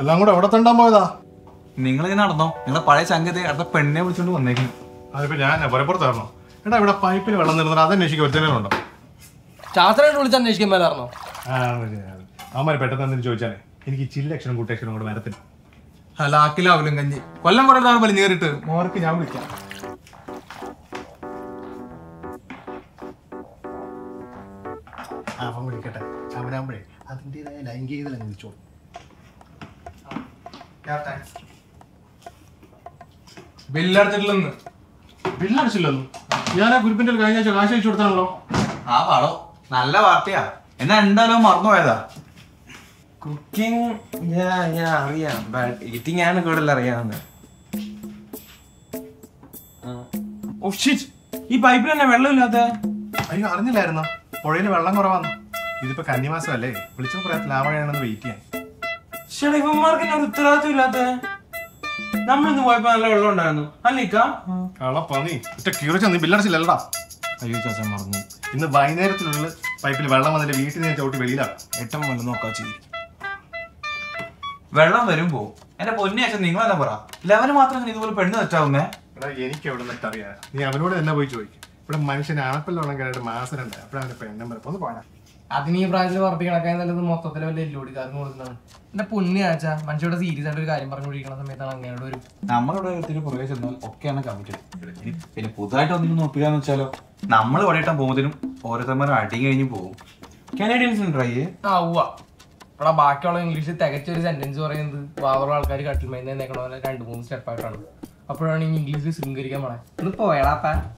എല്ലാം കൂടെ എവിടെ തണ്ടാൻ പോയതാ? നിങ്ങൾ ഇങ്ങനെ നടന്നോ? നിങ്ങളെ പഴയ സംഗതി അടുത്ത പെണ്ണെ വിളിച്ചോണ്ട് വന്നേക്കും അതിപ്പോ ഞാൻ പുറത്തായിരുന്നോ എടാ ഇവിടെ പൈപ്പിൽ വെള്ളം നിന്നത് അതന്വേഷിക്കും ഒരുത്തനുണ്ടോ ശാസ്ത്രമായിട്ട് വിളിച്ച് അന്വേഷിക്കാൻ മേലായിരുന്നോ? അവന്മാര് പെട്ടെന്ന് എന്തെങ്കിലും ചോദിച്ചാലേ. എനിക്ക് ചില്ലക്ഷരം കൂട്ടക്ഷരം കൂടെ വരത്തില്ല. ഹലാക്കിലാവലും കഞ്ഞി. കൊല്ലം കുറെ തവണ വലിഞ്ഞു കയറിയിട്ട് മോർക്ക് ഞാൻ വിളിക്കാം. അവൻ വിളിക്കട്ടെ. അവനാകുമ്പോഴേ അതിന്റെതായ ലൈംഗികത ചോദിച്ചോളൂ വിളിച്ചോളൂ. ബില്ലടച്ചിട്ടില്ലെന്ന് ബില്ലടിച്ചില്ലല്ലോ ഞാൻ ആ കുരിപ്പിന്റെ കഴിഞ്ഞ ആഴ്ച കാശ് അയച്ചു കൊടുത്താണല്ലോ. ആ പാടോ. നല്ല വാർത്തയാ. എന്നാ എന്തായാലും മറന്നുപോയതാ? കുക്കിംഗ് ഞാൻ അറിയാം. ബട്ട് ഈറ്റിംഗ് ആണ് കൂടുതൽ അറിയാവുന്നത്. ഓ ഷിറ്റ് ഈ പൈപ്പിൽ തന്നെ വെള്ളമില്ലാത്ത അയ്യോ അറിഞ്ഞില്ലായിരുന്നോ? പുഴയിൽ വെള്ളം കുറവാന്ന്. ഇതിപ്പോ കന്നിമാസമല്ലേ വിളിച്ചപ്പോൾ പറയാത്ത ലാവണയാണെന്ന് വെയിറ്റ് ചെയ്യാൻ. എന്നെ ഒരു ഉത്തരവാദിത്വം ഇല്ലാത്ത നമ്മളിന്ന് പോയപ്പോ നല്ല വെള്ളം ഉണ്ടായിരുന്നു. അല്ലേക്കാ ബില്ലടിച്ചില്ലല്ലടാ അയ്യോ ചാച്ച മറന്നു. ഇന്ന് വൈകുന്നേരത്തിനുള്ളിൽ പൈപ്പിൽ വെള്ളം വന്നിട്ട് വീട്ടിൽ നിന്ന് ചവിട്ടി വെളിയിലാണ്. എട്ടം പോലെ നോക്കാ ചെയ്തു വെള്ളം വരും പോവും എന്റെ പൊന്നിയാച്ച നിങ്ങൾ തന്നെ പറ? ലെവന് മാത്രം ഇതുപോലെ പെണ്ണ് തെറ്റാവുന്നേ? എടാ എനിക്ക് എവിടെ നിന്നിട്ട് അറിയാം? നീ അവനോട് തന്നെ പോയി ചോദിക്കും. ഇവിടെ മനുഷ്യന് ആപ്പിളിലോണം കഴിഞ്ഞിട്ട് മാസം ഉണ്ട് അപ്പോഴാണ് പെണ്ണും വരപ്പ് ഒന്ന് പോകാനാ അതിന് ഈ പ്രായത്തിൽ വർദ്ധിക്കണക്കാൻ നല്ലത് മൊത്തത്തിൽ വല്ല കാരണം കൊടുക്കുന്നതാണ്. എന്റെ പൊന്നി ആച്ചാ മനുഷ്യരുടെ സീരിയസ് ആയിട്ട് ഒരു കാര്യം പറഞ്ഞുകൊണ്ടിരിക്കുന്ന സമയത്താണ് അങ്ങനെയുള്ള ഒരു നമ്മളിവിടെ ഒത്തിരി പുറകെ ചെന്നാൽ ഒക്കെയാണ് കമ്മിറ്റഡ്. പിന്നെ പുതുതായിട്ട് ഒന്നും നോക്കുകയെന്ന് വെച്ചാലോ നമ്മൾ ഇവിടെ ഇട്ടാൻ പോകുന്നതിനും ഓരോരുത്തന്മാരും അടി കഴിഞ്ഞ് പോകും. കനേഡിയൻസ് ട്രൈ ആ ഉവ്വ. ഇവിടെ ബാക്കിയുള്ള ഇംഗ്ലീഷിൽ തികച്ച ഒരു സെന്റൻസ് പറയുന്നത് വാവറ ആൾക്കാർ കട്ടിൽ മൈന്ന് നേക്കണ പോലെ രണ്ട് മൂന്ന് സ്റ്റെപ്പായിട്ടാണ് അപ്പോഴാണ് ഈ ഇംഗ്ലീഷിൽ ശൃംഗരിക്കാൻ പോണേ. ഒന്ന് പോയടാപ്പാ